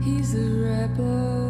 He's a rebel.